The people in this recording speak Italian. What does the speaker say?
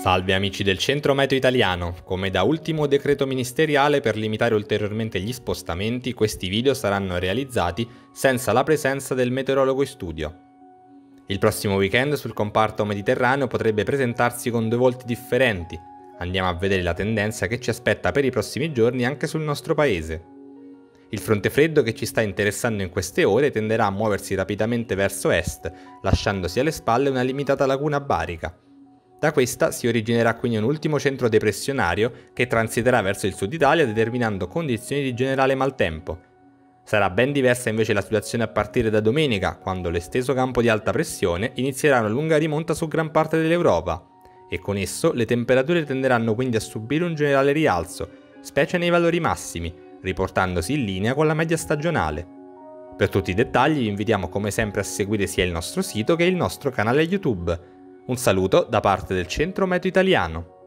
Salve amici del Centro Meteo Italiano, come da ultimo decreto ministeriale per limitare ulteriormente gli spostamenti, questi video saranno realizzati senza la presenza del meteorologo in studio. Il prossimo weekend sul comparto mediterraneo potrebbe presentarsi con due volti differenti. Andiamo a vedere la tendenza che ci aspetta per i prossimi giorni anche sul nostro paese. Il fronte freddo che ci sta interessando in queste ore tenderà a muoversi rapidamente verso est, lasciandosi alle spalle una limitata laguna barica. Da questa si originerà quindi un ultimo centro depressionario che transiterà verso il sud Italia determinando condizioni di generale maltempo. Sarà ben diversa invece la situazione a partire da domenica, quando l'esteso campo di alta pressione inizierà una lunga rimonta su gran parte dell'Europa, e con esso le temperature tenderanno quindi a subire un generale rialzo, specie nei valori massimi, riportandosi in linea con la media stagionale. Per tutti i dettagli vi invitiamo come sempre a seguire sia il nostro sito che il nostro canale YouTube un saluto da parte del Centro Meteo Italiano.